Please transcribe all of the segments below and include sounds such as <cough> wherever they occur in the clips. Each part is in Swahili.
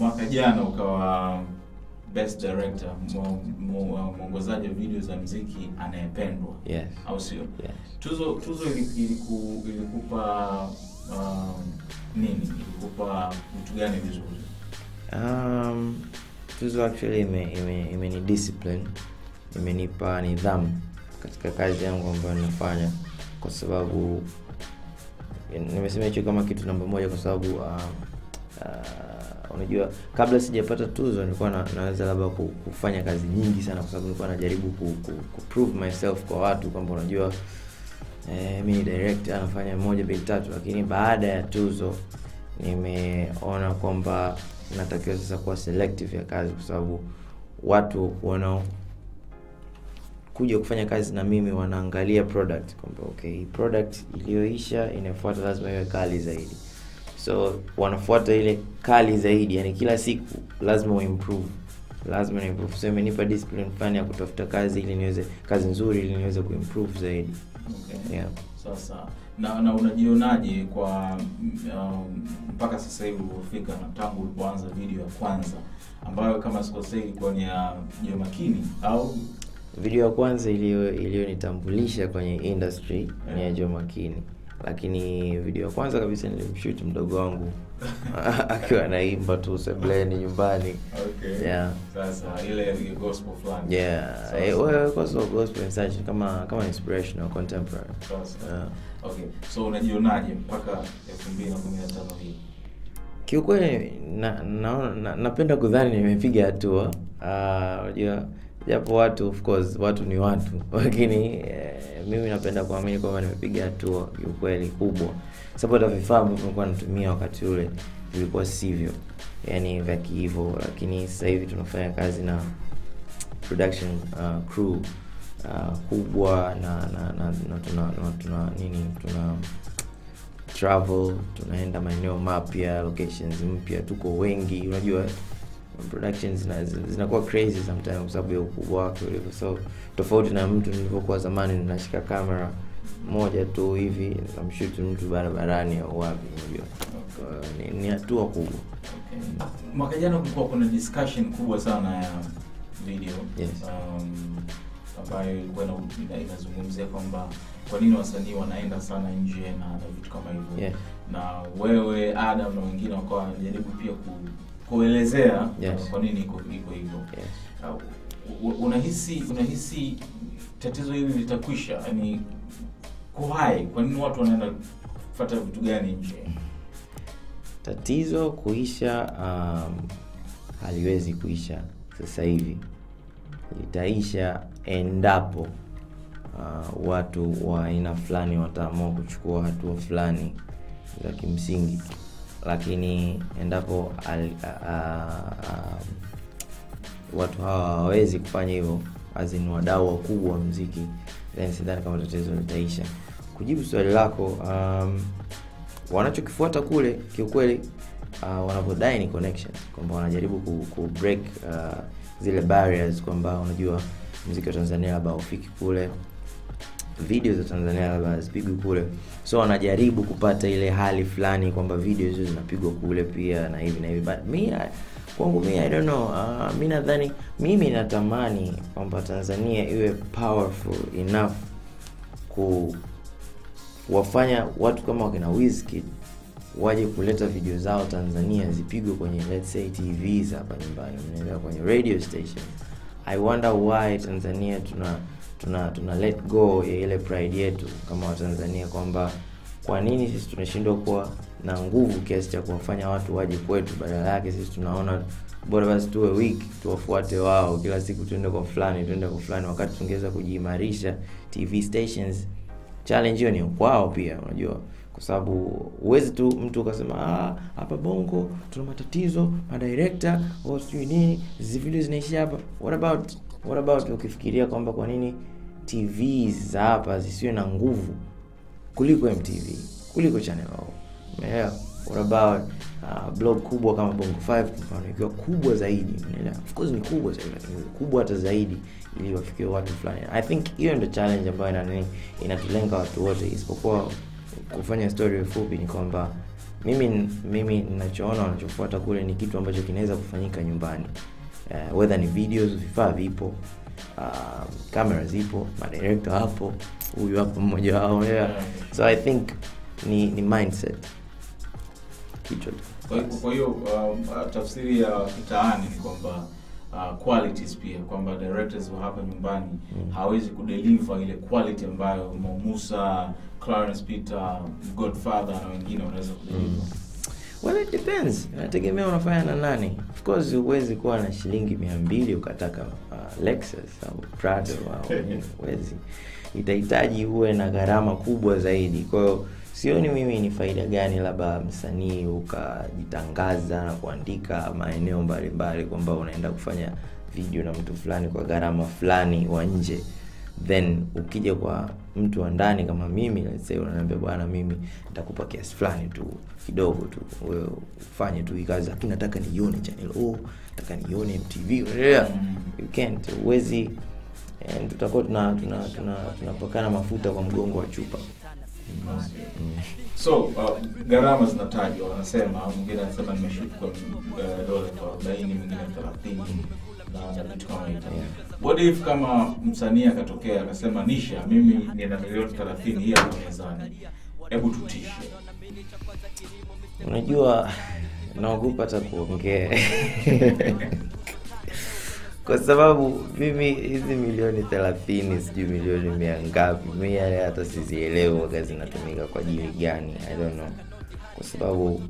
mwaka jana ukawa best director mwo- mwo- mwongozaji wa video za mziki anayependwa. Yes. Au sio? Yes. Tuzo tuzo iliku, ilikupa um, nini? Ilikupa mtu gani vizuri? Um, tuzo actually ime, ime, imeni discipline imenipa nidhamu katika kazi yangu ambayo ninafanya kwa sababu nimesema hicho kama kitu namba moja kwa sababu uh, uh, unajua kabla sijapata tuzo nilikuwa na, naweza labda kufanya kazi nyingi sana kwa sababu nilikuwa najaribu ku, ku, ku prove myself kwa watu kwamba unajua eh, mi ni director anafanya moja mbili tatu. Lakini baada ya tuzo nimeona kwamba natakiwa sasa kuwa selective ya kazi kwa sababu watu wanao kuja kufanya kazi na mimi wanaangalia product kwamba okay product iliyoisha inafuata lazima iwe kali zaidi so wanafuata ile kali zaidi yani kila siku lazima uimprove lazima niimprove so imenipa discipline fulani ya kutafuta kazi ili niweze kazi nzuri ili niweze kuimprove zaidi okay. yeah. sasa na na unajionaje kwa um, mpaka sasa hivi ulipofika na tangu ulipoanza video ya kwanza ambayo kama sikosei ilikuwa ni ya jio Makini au video ya kwanza iliyo- iliyonitambulisha kwenye industry yeah. ni ya jio Makini lakini video ya kwanza kabisa nilimshoot mdogo wangu. <laughs> Akiwa anaimba tu sebleni nyumbani. Okay. Yeah. sasa ile ile gospel fulani yeah. Sawa, eh, well, kwa gospel such kama kama inspirational contemporary. Sasa. yeah. okay. So unajionaje mpaka 2015 hii? Kiukweli na, na, na, napenda kudhani nimepiga hatua. Ah, unajua japo watu of course watu ni watu. <laughs> Lakini eh, mimi napenda kuamini kwamba nimepiga hatua kiukweli kubwa. Sababu hata vifaa nilikuwa natumia wakati ule vilikuwa sivyo. Yani vya kihivo lakini sasa hivi tunafanya kazi na production uh, crew uh, kubwa na na, na, na tuna, na tuna nini tuna travel tunaenda maeneo mapya locations mpya tuko wengi. Unajua productions zina- zinakuwa crazy sometimes kwa sababu ya ukubwa wake ulivyo so tofauti na mtu nilivyokuwa zamani ninashika kamera moja tu hivi namshuti mtu barabarani au wapi unajua ni- ni hatua kubwa Okay. Mwaka jana kulikuwa kuna discussion kubwa sana ya video Yes. um, ambayo ilikuwa ina- ina- inazungumzia kwamba kwa nini wasanii wanaenda sana nje na, na vitu kama hivyo Yeah. na wewe Adam na wengine wakawa wanajaribu pia ku, kuelezea Yes. kwa nini iko iko hivyo. Yes. uh, unahisi unahisi tatizo hili litakwisha? Yani kuhai kwa nini watu wanaenda kufuata vitu gani nje? Tatizo kuisha um, haliwezi kuisha sasa hivi. Litaisha endapo uh, watu wa aina fulani wataamua kuchukua hatua fulani za kimsingi lakini endapo al, a, a, a, watu hawa hawawezi kufanya hivyo azin wadau wakubwa wa mziki then sidhani kama tatizo litaisha. Kujibu swali lako um, wanachokifuata kule kiukweli uh, wanavyodai ni kwamba wanajaribu ku, ku break uh, zile barriers kwamba unajua mziki wa tanzania labda haufiki kule video za tanzania labda hazipigwi kule. So wanajaribu kupata ile hali fulani kwamba video hizo zinapigwa kule pia na hivi na hivi. But mi kwangu mi i don't know. Uh, mi nadhani mimi natamani kwamba tanzania iwe powerful enough ku wafanya watu kama wakina Wizkid waje kuleta video zao Tanzania zipigwe kwenye let's say TVs hapa nyumbani, kwenye radio station. I wonder why Tanzania tuna tuna tuna let go ya ile pride yetu kama Watanzania kwamba kwa nini sisi tunashindwa kuwa na nguvu kiasi cha kuwafanya watu waje kwetu, badala yake sisi tunaona bora basi tuwe weak tuwafuate wao, kila siku tuende kwa fulani tuende kwa fulani, wakati tungeweza kujiimarisha. TV stations challenge hiyo ni kwao pia, unajua. Kwa sababu huwezi tu mtu ukasema "Ah, hapa bongo tuna matatizo madirekta au sijui nini zivile zinaishia hapa. What about what about ukifikiria kwamba kwa nini tv za hapa zisiwe na nguvu kuliko mtv kuliko channel yao. umeelewa? What uh, blog kubwa kama bongo 5 kwa mfano ikiwa kubwa zaidi umeelewa? Of course ni kubwa zaidi lakini kubwa hata zaidi ili wafikie watu fulani. I think hiyo ndio challenge ambayo ina nini inatulenga watu wote isipokuwa kufanya story fupi ni kwamba mimi mimi ninachoona wanachofuata kule ni kitu ambacho kinaweza kufanyika nyumbani. Uh, whether ni videos vifaa vipo uh, kamera zipo madirekto hapo huyu hapo mmoja wao yeah. so i think ni ni mindset kichwa tu Kwa hiyo- uh, tafsiri ya kitaani ni kwamba uh, qualities pia kwamba directors wa hapa nyumbani Mm. hawezi kudeliver ile quality ambayo Mo Musa, Clarence Peter, Godfather na wengine wanaweza kudeliver. Mm. Well it depends. Inategemea unafanya na nani. Of course huwezi kuwa na shilingi mia mbili ukataka uh, lexus au prado au <laughs> huwezi. Itahitaji uwe na gharama kubwa zaidi. Kwa hiyo sioni mimi ni faida gani labda msanii ukajitangaza na kuandika maeneo mbalimbali kwamba unaenda kufanya video na mtu fulani kwa gharama fulani wa nje then ukija kwa mtu wa ndani kama mimi let's say unaniambia bwana mimi nitakupa kiasi fulani tu kidogo tu wewe ufanye tu kazi lakini nataka nione channel o nataka nione mtv Mm. you can't huwezi and tutakuwa tuna tuna tuna tunapakana mafuta kwa mgongo wa chupa So uh, gharama zinatajwa, wanasema mwingine anasema nimeshuka kwa uh, dola arobaini mwingine thelathini na na vitu kama hivyo. What if kama msanii akatokea akasema Nisha, mimi nina milioni thelathini hii hapa mezani, hebu tutishe. unajua naogopa hata kuongea. <laughs> Kwa sababu mimi hizi milioni thelathini sijui milioni mia ngapi mi hata sizielewi waga zinatumika kwa ajili gani i don't know. Kwa sababu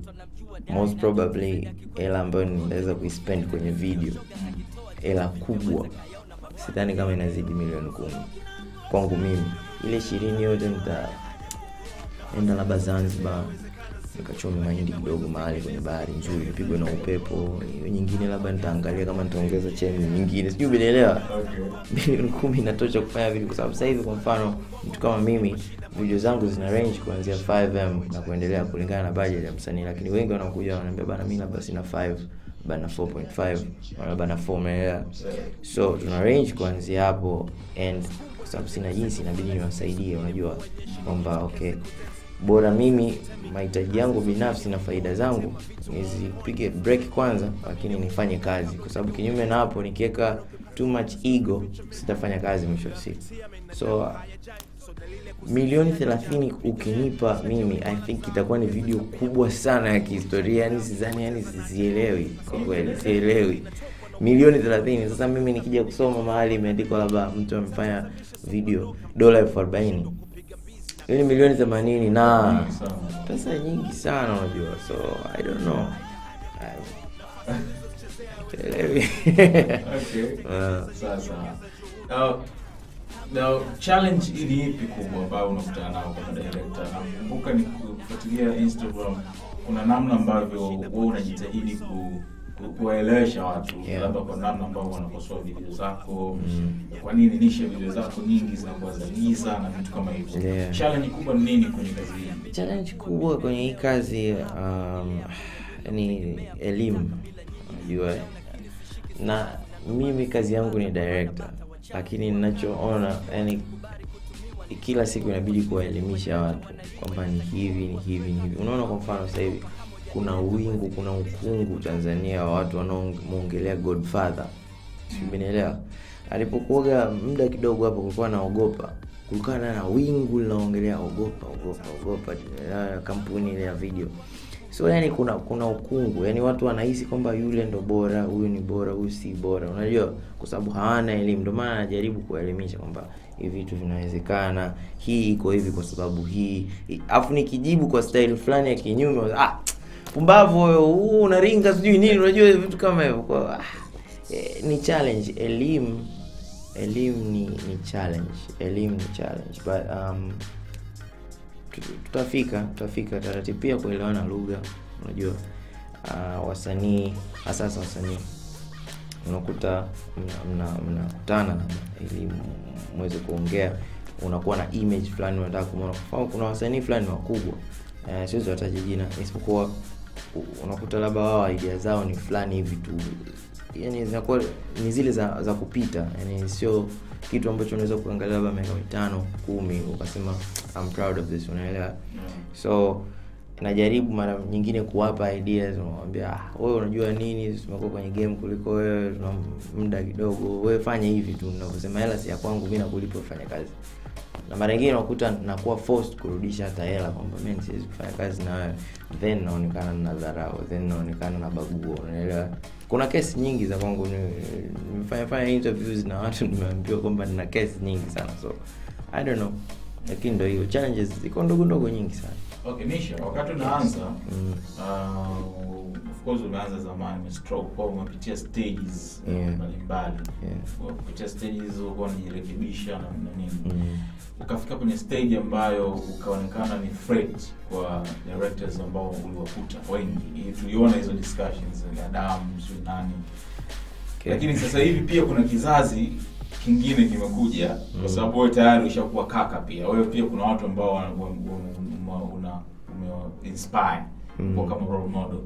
most probably hela ambayo ninaweza kuispend kwenye video hela kubwa sidhani kama inazidi milioni kumi. Kwangu mimi ile ishirini yote nita enda labda zanzibar nikachome mahindi kidogo mahali kwenye bahari nzuri nipigwe na upepo. Hiyo nyingine labda nitaangalia kama nitaongeza cheni nyingine. Sijui umenielewa? Okay. milioni kumi inatosha kufanya vitu, kwa sababu sasa hivi kwa mfano mtu kama mimi video zangu zina range kuanzia 5m na kuendelea kulingana na budget ya msanii lakini wengi wanakuja wanaambia bana mi labda sina 5 labda na 4.5 labda na 4 umeelewa so tuna range kuanzia hapo and kwa sababu sina jinsi inabidi niwasaidie unajua kwamba okay bora mimi mahitaji yangu binafsi na faida zangu nizipige break kwanza lakini nifanye kazi. Kwa sababu kinyume na hapo nikiweka too much ego sitafanya kazi mwisho wa siku. So milioni 30 ukinipa mimi i think itakuwa ni video kubwa sana ya kihistoria. Yani sizani yani sizielewi kwa kweli sielewi. Milioni 30 sasa mimi nikija kusoma mahali imeandikwa labda mtu amefanya video dola elfu arobaini. Ni milioni 80 na pesa nyingi sana unajua. So i don't know. I... <laughs> Okay. <laughs> uh. Sasa uh, now challenge ni ipi kubwa ambayo unakutana nao kama director? Nakumbuka ni kufuatilia Instagram, kuna namna ambavyo wewe unajitahidi ku ku- kuwaelewesha watu Yeah. labda kwa namna ambavyo wanakosoa video zako Mm. kwa nini nishe video zako nyingi zinakuwa za giza na vitu kama hivyo Yeah. challenge kubwa ni nini kwenye kazi hii challenge kubwa kwenye hii kazi um, ni elimu unajua na mimi kazi yangu ni director lakini ninachoona yani kila siku inabidi kuwaelimisha watu kwamba ni hivi ni hivi ni hivi. Unaona kwa mfano sasa hivi kuna wingu kuna ukungu tanzania wa watu wanaomwongelea godfather. Sibinaelewa alipokuoga muda kidogo hapo kulikuwa naogopa kulikuwa na wingu linaongelea ogopa ogopa ogopa. Kampuni ile ya video so yani kuna kuna ukungu. Yani watu wanahisi kwamba yule ndo bora huyu ni bora huyu si bora. Unajua kwa sababu hawana elimu. Ndio maana anajaribu kuwaelimisha kwamba hivi vitu vinawezekana hii iko hivi kwa sababu hii. Afu nikijibu kwa style fulani ya kinyume ah pumbavu huu unaringa sijui nini unajua vitu kama hivyo. Kwa ah, eh, ni challenge. Elimu elimu ni ni challenge. Elimu ni challenge. But um, tutafika tutafika taratibu. Pia kuelewana lugha unajua. Uh, wasanii hasa hasa wasanii. Unakuta mnakutana mna, mna ili mweze kuongea. Unakuwa na image fulani unataka kumwona kwa kuna wasanii fulani wakubwa. Uh, siwezi wataja jina isipokuwa unakuta labda wao idea zao ni fulani hivi tu. Yani zinakuwa ni zile za, za kupita. Yani sio kitu ambacho unaweza kuangalia labda miaka mitano kumi ukasema I'm proud of this unaelewa? So najaribu mara nyingine kuwapa ideas unamwambia ah, wewe unajua nini tumekuwa kwenye game kuliko wewe tuna muda kidogo wewe fanya hivi tu navyosema hela si ya kwangu mi nakulipa ufanye kazi na mara nyingine unakuta nakuwa forced kurudisha hata hela kwamba mimi siwezi kufanya kazi na wewe. Then naonekana na dharau then naonekana na bagua unaelewa? Kuna kesi nyingi za kwangu nimefanyafanya nimefanya fanya interviews na watu nimeambiwa kwamba nina kesi nyingi sana so i don't know. Lakini ndo hiyo challenges ziko ndogo ndogo nyingi sana. Okay, Nisha, wakati unaanza Mm. uh, course umeanza zamani umestroke kwa umepitia stages Yeah. mbalimbali Yeah. Kwa kupitia stages hizo ukuwa unajirekebisha na nini Mm. ukafika kwenye stage ambayo ukaonekana ni threat kwa directors ambao uliwakuta wengi tuliona hizo discussions ya damu sio nani Okay. lakini sasa hivi pia kuna kizazi kingine kimekuja kwa Mm. sababu wewe tayari ushakuwa kaka pia wewe pia kuna watu ambao una, una, una, una inspire Mm. kwa kama role model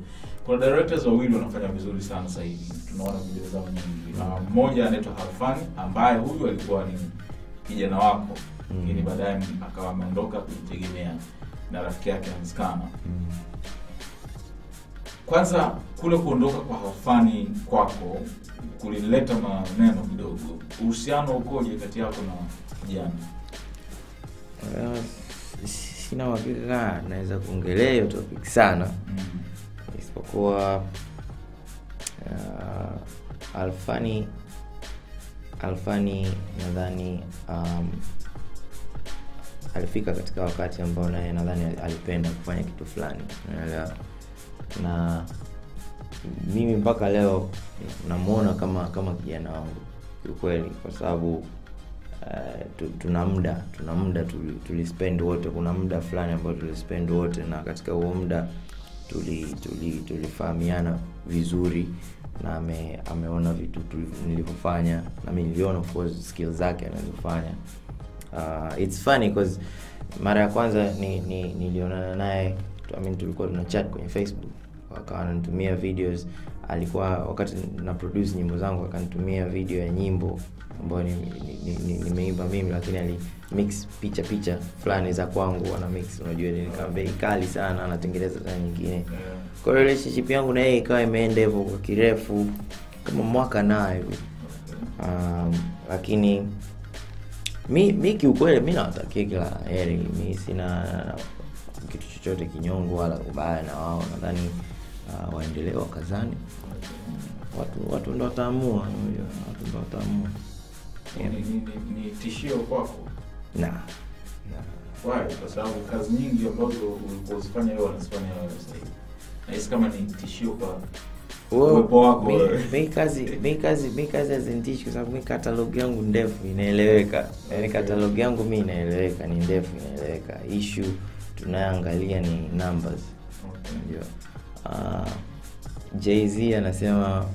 kuna directors wawili wanafanya vizuri sana sasa hivi tunaona video zao nyingi Na mmoja anaitwa Harfani ambaye huyu alikuwa ni kijana wako lakini Mm. lakini baadaye akawa ameondoka kujitegemea na rafiki yake Anskana Mm. kwanza kule kuondoka kwa Harfani kwako kulileta maneno kidogo. Uhusiano ukoje kati yako na kijana? uh, sina uhakika naweza kuongelea hiyo topic sana isipokuwa uh, alfani alfani nadhani um, alifika katika wakati ambao naye nadhani alipenda kufanya kitu fulani. Naelewa na mimi mpaka leo namwona kama kama kijana wangu kiukweli kwa sababu uh, tuna muda tuna muda tuli- tulispend wote. Kuna muda fulani ambao tulispend wote na katika huo muda tuli tuli tulifahamiana vizuri na ame, ameona vitu nilivyofanya na mi niliona skill zake anazofanya uh, it's funny because mara ya kwanza ni, ni, nilionana naye I mean, tulikuwa tuna chat kwenye facebook. Akawa ananitumia videos. Alikuwa wakati na produce nyimbo zangu akanitumia video ya nyimbo ambayo nimeimba ni, ni, ni, nimeimba mimi lakini ali mix picha picha fulani za kwangu ana mix. Unajua ni bei kali sana anatengeneza sana nyingine. Kwa hiyo relationship yangu na yeye ikawa imeenda hivyo kwa kirefu kama mwaka naye um, lakini mi mi kiukweli mi nawatakia kila heri. Mi sina kitu chochote kinyongo wala ubaya na wao. Nadhani uh, waendelee wakazani. Watu watu ndo wataamua watu ndo wataamua Ni, ni, ni, ni tishio kwako na Why? Kwa sababu kazi nyingi ambazo ulikuwa uzifanya wewe wanazifanya wewe sasa. Nahisi kama ni tishio kwa mi- kazi mi kazi mi kazi hazinidishi kwa sababu mi katalog yangu ndefu inaeleweka yaani Okay. katalog yangu mi inaeleweka ni ndefu inaeleweka ishu tunayoangalia ni numbers Okay. uh, jz anasema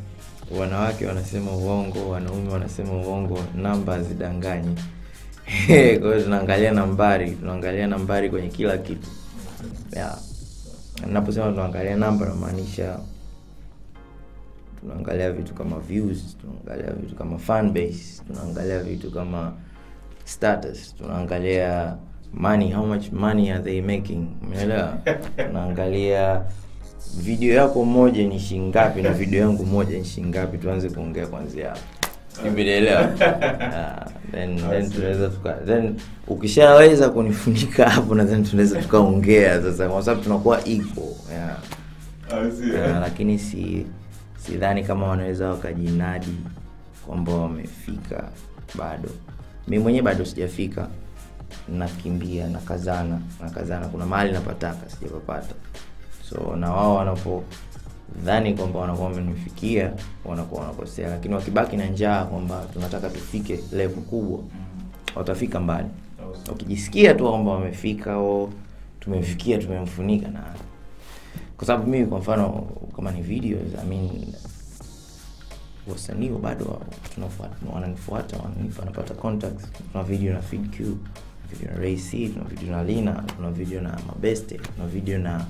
wanawake wanasema uongo wanaume wanasema uongo namba hazidanganyi. <laughs> Kwahiyo tunaangalia nambari tunaangalia nambari kwenye kila kitu. Yeah. naposema tunaangalia namba namaanisha tunaangalia vitu kama views tunaangalia vitu kama fan base tunaangalia vitu kama status tunaangalia money how much money are they making? Umeelewa? <laughs> Tunaangalia video yako moja ni shingapi na video yangu moja ni shingapi? Tuanze kuongea kwanzia hapo. Simeelewa? <laughs> Ah, then then tunaweza tuka then ukishaweza kunifunika hapo na then tunaweza tukaongea sasa kwa sababu tunakuwa iko yeah. Uh, lakini si sidhani kama wanaweza wakajinadi kwamba wamefika bado. Mi mwenyewe bado sijafika nakimbia nakazana nakazana. Kuna mahali napataka sijapapata so na wao wanapodhani kwamba wanakuwa wamenifikia wanakuwa wanakosea. Lakini wakibaki na njaa kwamba tunataka tufike level kubwa watafika mbali. Wakijisikia tu kwamba wamefika o tumemfikia tumemfunika na kwa sababu mimi kwa mfano kama ni videos I mean wasanii bado wananifuata wananipa napata contacts. Tuna video na feedq video na Ray C, tuna video na Lina tuna video na Mabeste tuna video na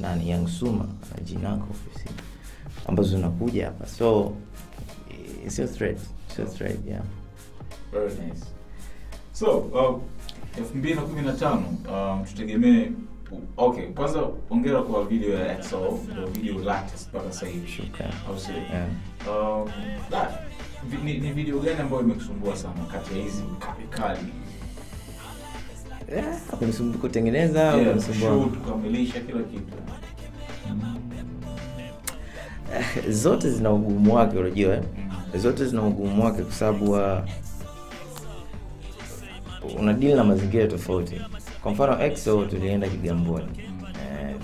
nani Young Suma na Jinako ofisi ambazo zinakuja hapa. So it's sio threat sio threat yeah. Very nice. So, uh, 2015 um, tutegemee okay kwanza ongera kwa video ya XO ndio video latest mpaka sasa hivi. Au sio Yeah. um, that, ni, ni video gani ambayo imekusumbua sana kati ya hizi kali Yeah, kunisumbua kutengeneza au kunisumbua kukamilisha kila kitu. Zote zina ugumu wake unajua eh? zote zina ugumu wake kwa sababu uh, una dili na mazingira tofauti. Kwa mfano exo tulienda kigamboni. Eh,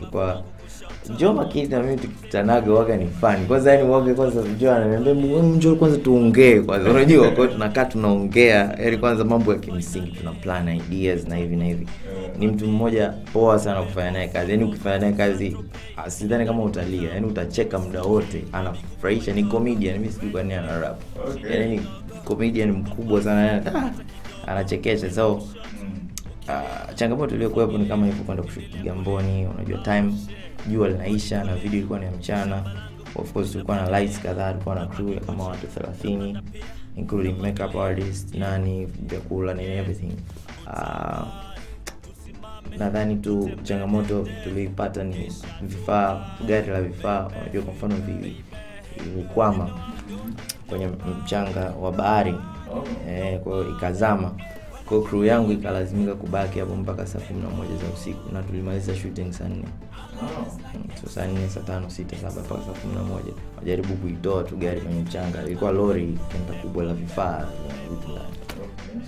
tulikuwa kitu na mimi tukikutanaga waga ni fani kwanza yani waga kwanza jo ananiambia "Mbona njoo kwanza tuongee kwanza. Unajua kwa tunakaa tunaongea yani kwanza mambo ya kimsingi tuna plan ideas na hivi na hivi. Ni mtu mmoja poa sana kufanya naye kazi. Yani ukifanya naye kazi ah, sidhani kama utalia. Yani utacheka muda wote. Anafurahisha ni comedian. Mimi sijui kwa nini ana rap. Okay. yani ni comedian mkubwa sana. Yani, ah, anachekesha. So uh, changamoto iliyokuwepo ni kama hivyo kwenda kushuti Kigamboni, unajua time jua linaisha na video ilikuwa ni ya mchana. Of course tulikuwa na lights kadhaa, tulikuwa na crew ya kama watu 30 including makeup artist, nani, vyakula na everything. Uh, nadhani tu changamoto tulioipata ni vifaa, gari la vifaa. Unajua kwa mfano vi- vilikwama kwenye mchanga wa bahari eh, kwa ikazama kwa crew yangu ikalazimika kubaki hapo mpaka saa kumi na moja za usiku na tulimaliza shooting saa nne. So saa nne saa tano sita saba mpaka saa kumi na moja. Wajaribu kuitoa tu gari kwenye mchanga. Ilikuwa lori kenda kubwa la vifaa vitu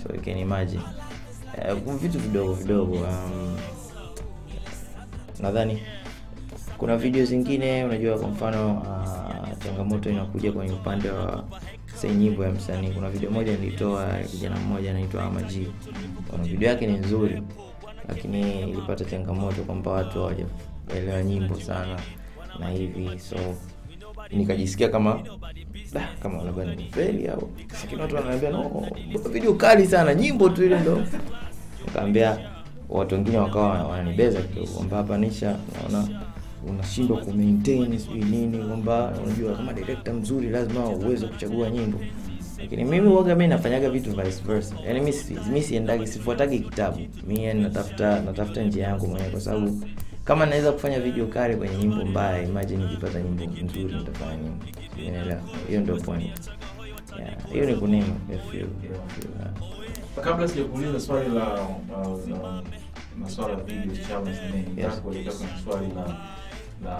so you can imagine. Uh, vitu vidogo vidogo um, nadhani kuna video zingine unajua kwa mfano uh, changamoto inakuja kwenye upande wa say nyimbo ya msanii kuna video moja nilitoa kijana mmoja anaitwa Amaji. Kuna video yake ni nzuri lakini ilipata changamoto kwamba watu hawajaelewa nyimbo sana na hivi so nikajisikia kama "Ah, kama labda nimefeli au lakini watu wananiambia no video kali sana nyimbo tu ile ndo. Nikaambia watu wengine wakawa wananibeza kidogo kwamba hapa nisha naona unashindwa ku maintain sijui nini kwamba unajua kama director mzuri lazima uweze kuchagua nyimbo. Lakini mimi uoga mimi nafanyaga vitu vice versa. Yani mimi mimi siendagi sifuatagi kitabu. Mimi natafuta natafuta njia yangu mwenyewe kwa sababu kama naweza kufanya video kali kwenye nyimbo mbaya imagine nikipata nyimbo nzuri nitafanya nini? Unaelewa hiyo ndio point. Hiyo ni kunema kabla sijakuuliza swali la la maswala ya video challenge na Yes. kwenye swali la la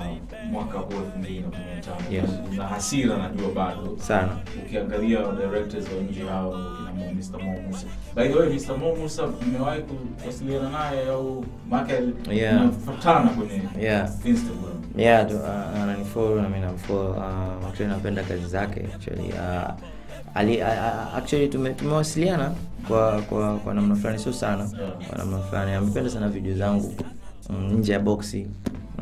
mwaka huu elfu mbili na kumi na tano Yes. na hasira najua bado sana ukiangalia directors wa nje hao kina Mr. Mo Musa. By the way, Mr. Mo Musa mmewahi kuwasiliana naye au make Yeah. mnafuatana kwenye Yeah. Instagram? yeah uh, ananifollow na mimi namfollow uh, actually napenda kazi zake actually uh, ali, actually tume, tumewasiliana kwa kwa kwa namna fulani sio sana kwa namna fulani amependa sana video zangu mm, nje ya boxi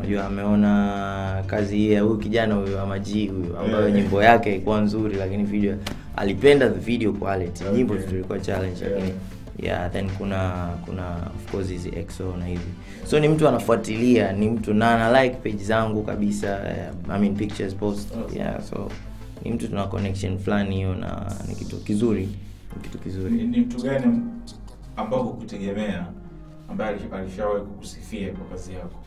unajua ameona kazi hii ya huyu kijana huyu amaji huyu ambayo Yeah. nyimbo yake ilikuwa nzuri lakini video alipenda the video quality Okay. nyimbo tulikuwa challenge Yeah. lakini yeah then kuna kuna of course hizi exo na hivi so ni mtu anafuatilia ni mtu na ana like page zangu kabisa uh, I mean pictures post awesome. yeah so ni mtu tuna connection fulani hiyo na ni kitu kizuri ni kitu kizuri ni ni mtu gani ambao kutegemea ambaye alish- alishawahi kukusifia kwa kazi yako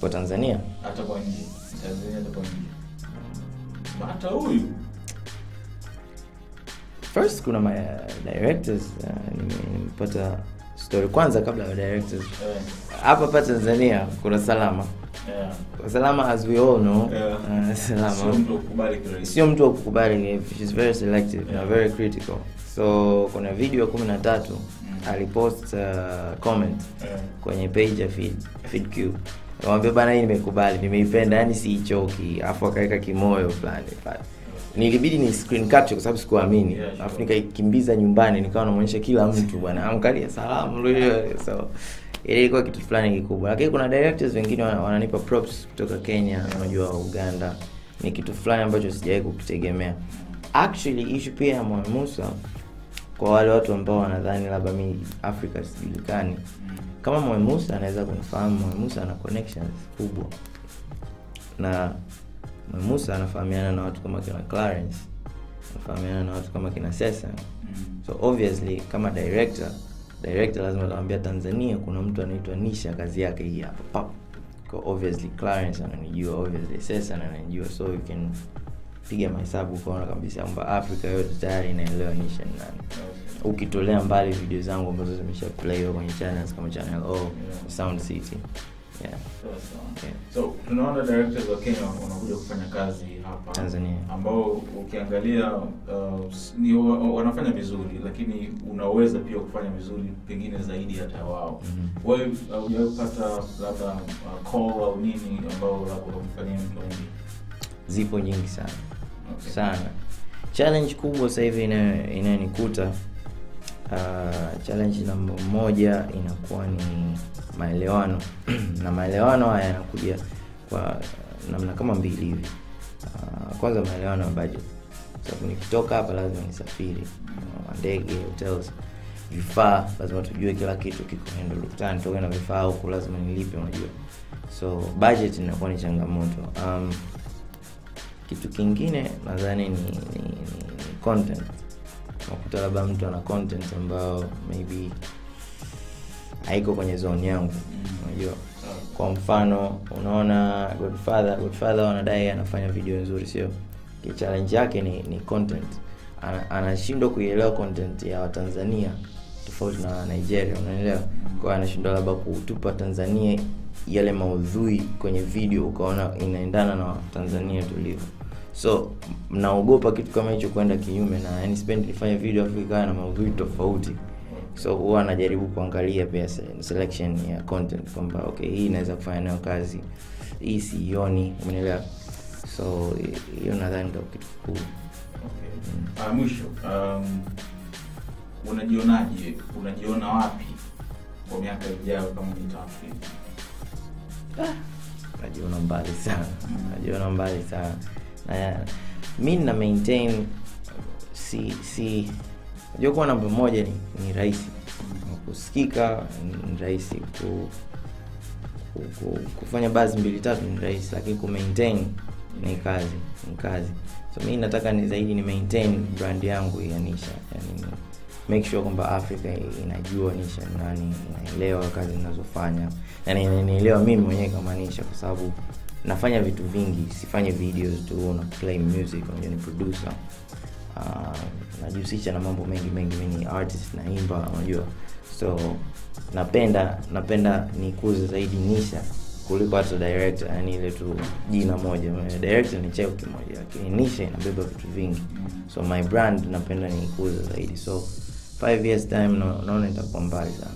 kwa Tanzania? Hata kwa nje. Tanzania hata kwa nje. Hata huyu. First kuna my uh, directors uh, nimepata story kwanza kabla ya directors. Hapa hapa pa Tanzania kuna Salama. Yeah. Salama as we all know. Yeah. uh, Salama. Sio mtu wa kukubali she's very selective na very critical so kuna video ya kumi na tatu alipost uh, comment yeah. kwenye page ya feed, feedq kamwambia bana hii nimekubali nimeipenda yani siichoki. Afu akaweka kimoyo fulani pale. Nilibidi ni screen capture kwa sababu sikuamini. Yeah, sure. afu nikaikimbiza nyumbani nikawa namwonyesha kila mtu bwana amkalia salamu so ile ilikuwa kitu fulani kikubwa. Lakini kuna directors wengine wananipa props kutoka kenya unajua Uganda. Ni kitu fulani ambacho sijawahi kukitegemea. Actually issue pia ya mwamusa Musa kwa wale watu ambao wanadhani labda mi Afrika sijulikani kama Moyo Musa anaweza kunifahamu Moyo Musa ana connections kubwa. Na Moyo Musa anafahamiana na watu kama kina Clarence anafahamiana na watu kama kina Sesa so obviously kama director director lazima atamwambia tanzania kuna mtu anaitwa nisha kazi yake hii hapa. Kwa obviously clarence ananijua obviously sesa ananijua so you can piga mahesabu ukaona kabisa kwamba afrika yote tayari inaelewa nisha ni nani ukitolea mbali video zangu ambazo zimesha playiwa kwenye channels kama channel o Yeah. sound city yeah. So, so. Yeah. so tunaona directors wa kenya wanakuja kufanya kazi hapa Tanzania. ambao ukiangalia uh, ni wanafanya vizuri lakini unaweza pia kufanya vizuri pengine zaidi hata wao Mhm. wewe haujawahi kupata labda uh, call au nini ambao labda wamefanyia mtu wengi zipo nyingi sana. Sana. Challenge kubwa sasa hivi inayo- inayonikuta uh, challenge namba moja inakuwa ni maelewano. <clears throat> Na maelewano haya yanakuja kwa namna kama mbili hivi. Uh, kwanza maelewano ya budget. Sababu nikitoka hapa lazima nisafiri. Uh, ndege hotels vifaa lazima tujue kila kitu kiko handle nitoke na vifaa huku lazima nilipe unajua. So budget inakuwa ni changamoto. Um, kitu kingine nadhani ni, ni, ni, content. Unakuta labda mtu ana content ambayo maybe haiko kwenye zone yangu. Unajua? Mm. kwa mfano unaona godfather godfather wanadai anafanya video nzuri sio? Challenge yake ni, ni content. Ana- anashindwa kuielewa content ya watanzania tofauti na nigeria unaelewa? Kwa anashindwa labda kutupa tanzania yale maudhui kwenye video ukaona inaendana na tanzania tulivyo so mnaogopa kitu kama hicho kwenda kinyume na yani sipendi nifanye video afu ikawa na maudhui tofauti. So huwa anajaribu kuangalia pia se- selection ya content kwamba okay hii inaweza kufanya nayo kazi. Hii siioni umeelewa? So hiyo nadhani ndo kitu kikuu. Okay. Uh, mwisho um, unajionaje? Unajiona wapi kwa miaka ijayo kama nitaafrika najiona mbali sana. Najiona mbali sana na mi na maintain si si najua kuwa namba moja ni, ni rahisi. Kusikika ni rahisi ku, ku, ku, kufanya bazi mbili tatu ni rahisi lakini ku maintain ni kazi ni kazi. So mi nataka ni zaidi ni maintain brand yangu ya nisha yani ni make sure kwamba africa inajua nisha nani inaelewa kazi ninazofanya. Yani inaelewa mimi mwenyewe kama nisha kwa sababu nafanya vitu vingi sifanye videos tu na play music unajua ni producer. Uh, najihusisha na mambo mengi mengi mi ni artist naimba unajua. So napenda napenda nikuze zaidi nisha kuliko hata director yani ile tu jina moja. Director ni cheo kimoja lakini nisha inabeba vitu vingi. So my brand napenda niikuze zaidi. So five years time na- naona itakuwa mbali sana.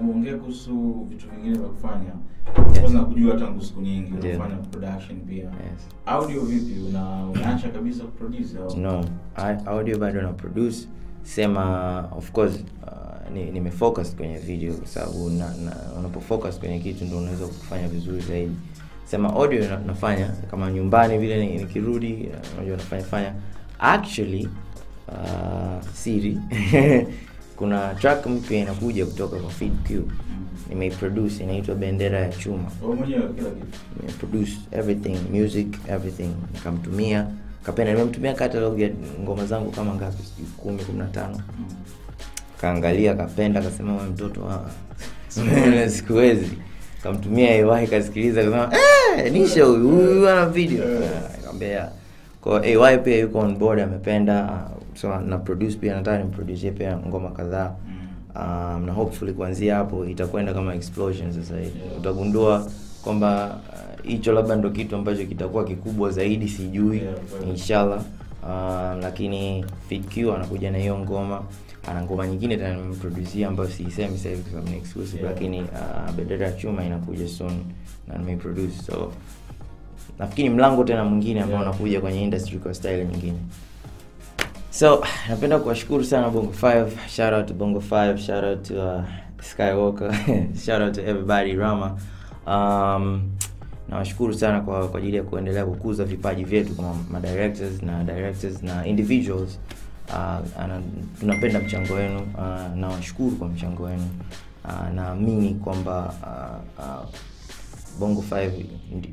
Umeongea kuhusu vitu vingine vya kufanya. Yes. nakujua na kujua tangu siku nyingi yeah. unafanya production pia. Yes. audio vipi? Una unaacha kabisa kuproduce au? No. I- audio bado na produce. Sema of course uh, ni- nimefocus kwenye video kwa sababu na, na, unapofocus kwenye kitu ndo unaweza kufanya vizuri zaidi. Sema audio na, nafanya kama nyumbani vile ni- nikirudi unajua nafanya fanya. Actually uh, siri <laughs> kuna track mpya inakuja kutoka kwa Feed Q nimeiproduce inaitwa bendera ya chuma. Produce everything music everything. Nikamtumia. Kapenda nimemtumia catalog ya ngoma zangu kama ngapi sijui kumi kumi na tano. Kaangalia kapenda akasema "Wewe mtoto sikuwezi kamtumia iwahi kasikiliza kasema eh, nisha huyu huyu ana video. Nikamwambia kwa ay pia yuko on board amependa uh, so na produce pia nataka nimproduce pia ngoma kadhaa. Um, na hopefully kuanzia hapo itakwenda kama explosion sasa hivi. Utagundua kwamba hicho uh, hicho labda ndo kitu ambacho kitakuwa kikubwa zaidi sijui Yeah, inshallah. Um, lakini FitQ anakuja na hiyo ngoma ana ngoma nyingine tena nimemproduzia ambayo siisemi sasa hivi kwa sababu ni exclusive Yeah. lakini uh, bendera ya chuma inakuja soon na nimeiproduce so nafikiri mlango tena mwingine ambao Yeah. unakuja kwenye industry kwa style nyingine. So <sighs> napenda kuwashukuru sana bongo 5 shout out to bongo 5 shout out to uh, skywalker <laughs> shout out to everybody rama. Um, nawashukuru sana kwa kwa ajili ya kuendelea kukuza vipaji vyetu kama madirectors na directors na individuals. Uh, ana, tunapenda mchango wenu. Uh, nawashukuru kwa mchango wenu. Uh, naamini kwamba uh, uh, bongo 5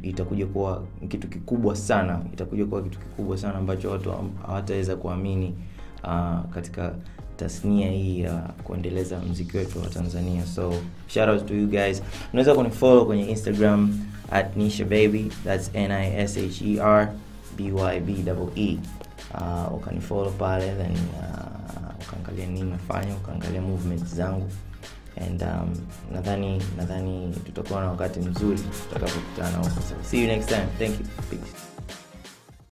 itakuja kuwa kitu kikubwa sana itakuja kuwa kitu kikubwa sana ambacho watu hawataweza kuamini uh, katika tasnia hii ya uh, kuendeleza mziki wetu wa tanzania. So shout out to you guys. Unaweza kunifollow kwenye instagram at nisha baby. Thats W E. uh, ukanifollow pale then uh, ukaangalia nini nafanya ukaangalia movement zangu and um, nadhani nadhani tutakuwa na wakati mzuri tutakapokutana huko. So see you next time. Thank you. Peace.